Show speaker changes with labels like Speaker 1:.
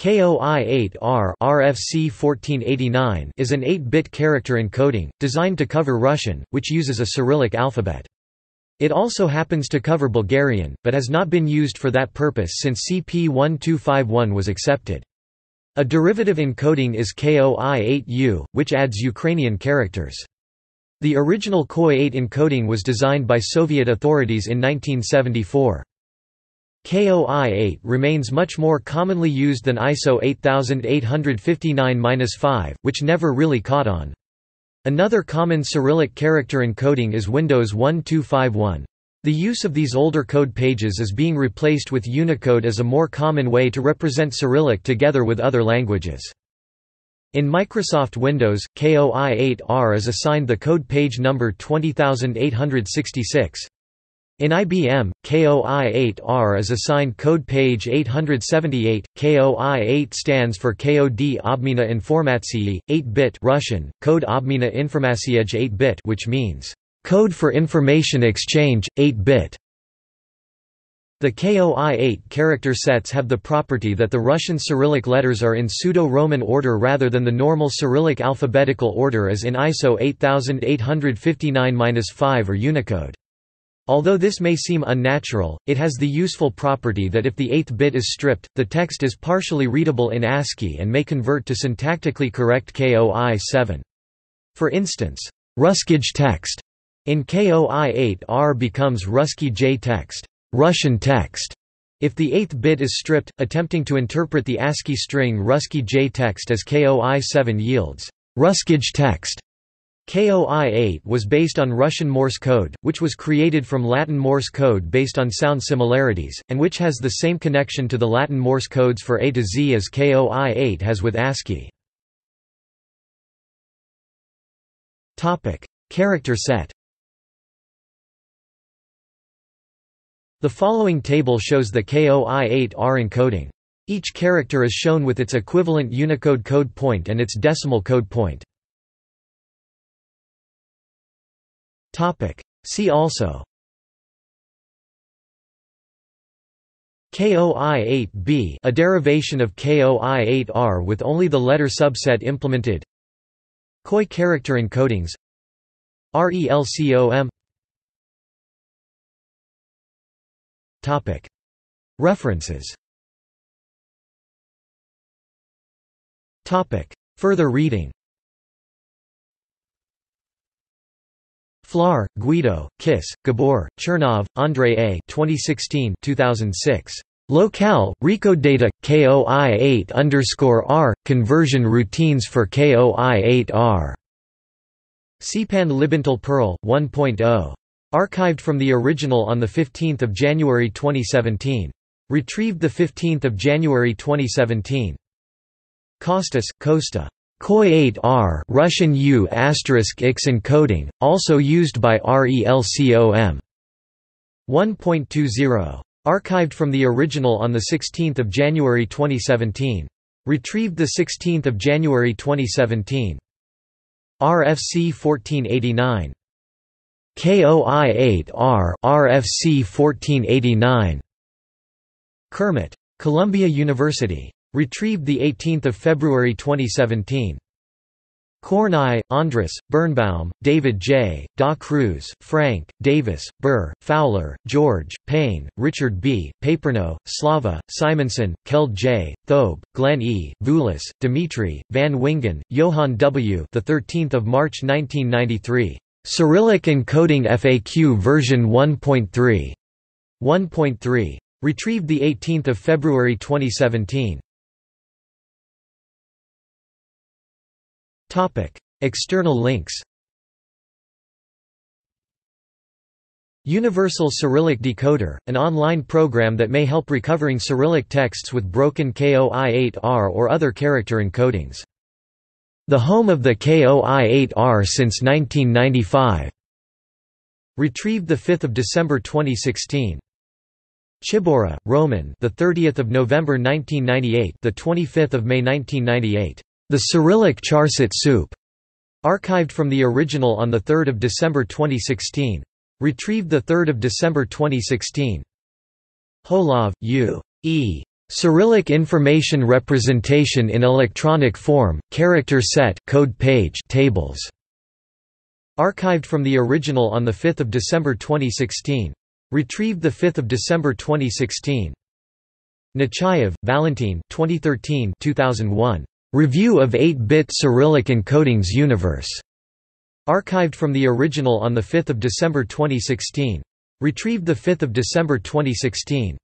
Speaker 1: KOI-8R RFC 1489 is an 8-bit character encoding, designed to cover Russian, which uses a Cyrillic alphabet. It also happens to cover Bulgarian, but has not been used for that purpose since CP1251 was accepted. A derivative encoding is KOI-8U, which adds Ukrainian characters. The original KOI-8 encoding was designed by Soviet authorities in 1974. KOI-8 remains much more commonly used than ISO 8859-5, which never really caught on. Another common Cyrillic character encoding is Windows 1251. The use of these older code pages is being replaced with Unicode as a more common way to represent Cyrillic together with other languages. In Microsoft Windows, KOI-8R is assigned the code page number 20866. In IBM, KOI-8R is assigned code page 878. KOI-8 stands for KOD Obmina Informatsiyi, 8-bit Russian, Code Obmina Informatsiej 8-bit which means code for information exchange 8-bit. The KOI-8 character sets have the property that the Russian Cyrillic letters are in pseudo-Roman order rather than the normal Cyrillic alphabetical order as in ISO 8859-5 or Unicode. Although this may seem unnatural, it has the useful property that if the eighth bit is stripped, the text is partially readable in ASCII and may convert to syntactically correct KOI-7. For instance, Ruskij text in KOI-8 R becomes Ruski J text, Russian text. If the eighth bit is stripped, attempting to interpret the ASCII string Ruski J text as KOI-7 yields Ruskij text. KOI-8 was based on Russian Morse code, which was created from Latin Morse code based on sound similarities, and which has the same connection to the Latin Morse codes for A to Z as KOI-8 has with ASCII. Character set The following table shows the KOI-8R encoding. Each character is shown with its equivalent Unicode code point and its decimal code point. Topic. See also. KOI-8B a derivation of KOI-8R with only the letter subset implemented. KOI character encodings. RELCOM Topic. References. Topic. Further reading Flohr, Guido, Kiss, Gabor, Chernov, Andrei A. 2016 2006. Locale, Recodata, KOI8 underscore R, conversion routines for KOI8R. CPAN Libental Perl, 1.0. Archived from the original on 15 January 2017. Retrieved 15 January 2017. Costas, Costa. KOI-8R Russian U X encoding, also used by RELCOM. 1.20. Archived from the original on 16 January 2017. Retrieved 16 January 2017. RFC 1489. KOI-8R RFC 1489. Kermit. Columbia University. Retrieved 18 February 2017. Kornai, Andres, Birnbaum, David J., Da Cruz, Frank, Davis, Burr, Fowler, George, Payne, Richard B., Paperno, Slava, Simonsen, Keld J., Thobe, Glenn E., Vulis, Dimitri, Van Wingen, Johann W. The 13th of March 1993. Cyrillic encoding FAQ version 1.3. 1.3. Retrieved 18 February 2017. External links. Universal Cyrillic Decoder, an online program that may help recovering Cyrillic texts with broken KOI-8R or other character encodings. The home of the KOI-8R since 1995. Retrieved 5 December 2016. Czyborra, Roman, the 30th of November 1998, the 25th of May 1998. The Cyrillic Charset soup, archived from the original on 3 December 2016. Retrieved 3 December 2016. Holov, U. E. Cyrillic information representation in electronic form, character set, code page tables. Archived from the original on 5 December 2016. Retrieved 5 December 2016. Nechayev, Valentin 2013 2001. Review of 8-bit Cyrillic encodings Universe. Archived from the original on 5 December 2016. Retrieved 5 December 2016.